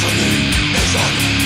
Gasoline is on